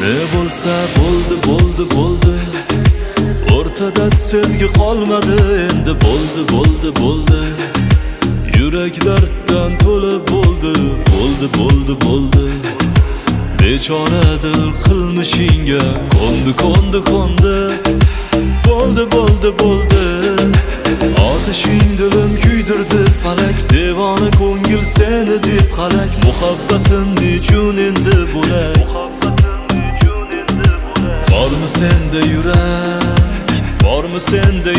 ne bo'lsa bo'ldi bo'ldi bo'ldi. O'rtada sevgi qolmadi endi bo'ldi bo'ldi bo'ldi. Yurak darddan to'la bo'ldi bo'ldi bo'ldi bo'ldi. Bechora dil qilmishingga ko'ndi ko'ndi ko'ndi. Bo'ldi bo'ldi bo'ldi. Otishing dilim kuydirdi falak devona ko'ngil seni deb qalak. Muhabbatim nechun mı sende yürek? Var mı sende yürek?